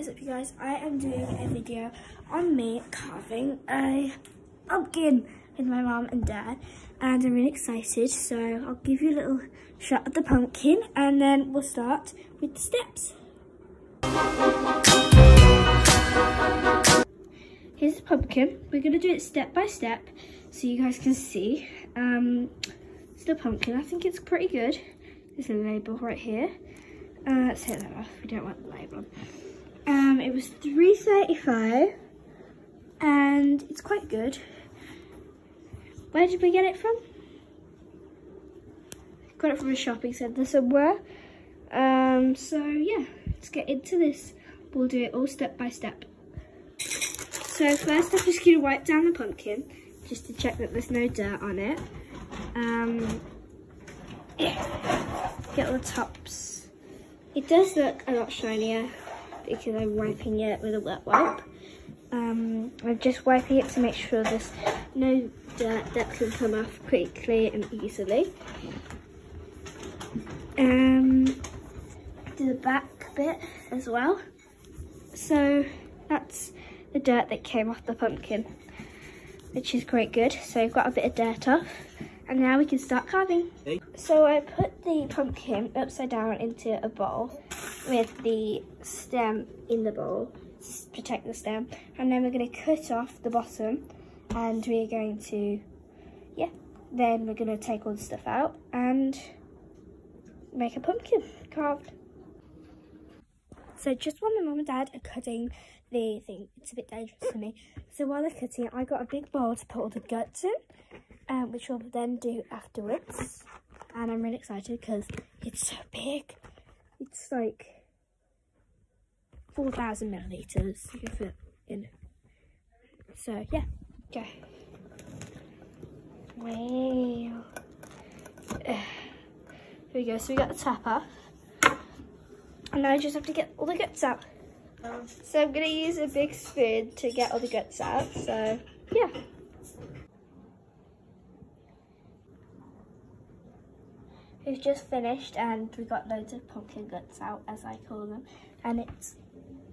guys, I am doing a video on me carving a pumpkin with my mom and dad and I'm really excited so I'll give you a little shot of the pumpkin and then we'll start with the steps. Here's the pumpkin. We're going to do it step by step so you guys can see. Um, it's the pumpkin. I think it's pretty good. There's a label right here. Uh, let's take that off. We don't want the label. Um, it was 3.35 and it's quite good. Where did we get it from? Got it from a shopping centre somewhere. Um, so yeah, let's get into this. We'll do it all step by step. So first I'm just going to wipe down the pumpkin just to check that there's no dirt on it. Um, get the tops. It does look a lot shinier because I'm wiping it with a wet wipe. Um, I'm just wiping it to make sure there's no dirt that can come off quickly and easily. Um, do the back bit as well. So that's the dirt that came off the pumpkin, which is quite good. So I've got a bit of dirt off. And now we can start carving. So I put the pumpkin upside down into a bowl with the stem in the bowl to protect the stem. And then we're going to cut off the bottom and we're going to, yeah, then we're going to take all the stuff out and make a pumpkin carved. So just while my mum and dad are cutting the thing, it's a bit dangerous for me. So while they're cutting it, I got a big bowl to put all the guts in um, which we'll then do afterwards. And I'm really excited because it's so big. It's like 4,000 millilitres you can fit in. So yeah, okay. Wow. Here we go, so we got the top off. And now I just have to get all the guts out. So I'm going to use a big spoon to get all the guts out, so yeah. We've just finished and we got loads of pumpkin guts out, as I call them, and it's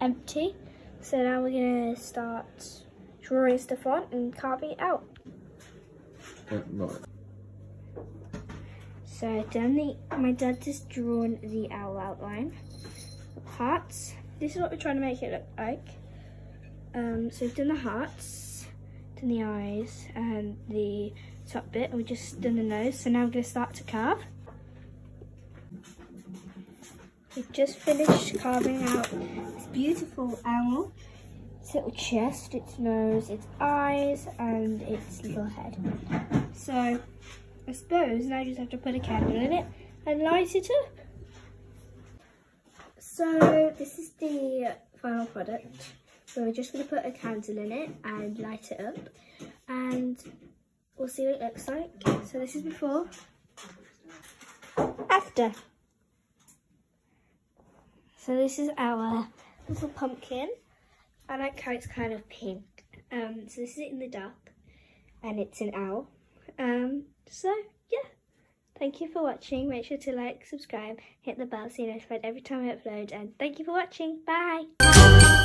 empty. So now we're going to start drawing stuff on and carving it out. Uh. So done the, my dad just drawn the owl outline, the hearts. This is what we're trying to make it look like. Um, so we've done the hearts, done the eyes and the top bit, and we've just done the nose. So now we're going to start to carve. We've just finished carving out this beautiful owl. Its little chest, its nose, its eyes, and its little head. So, I suppose now I just have to put a candle in it and light it up. So, this is the final product. So we're just going to put a candle in it and light it up. And we'll see what it looks like. So this is before. After. So this is our little pumpkin. I like how it's kind of pink. Um, so this is in the dark and it's an owl. Um, so yeah, thank you for watching. Make sure to like, subscribe, hit the bell so you're notified every time I upload and thank you for watching. Bye!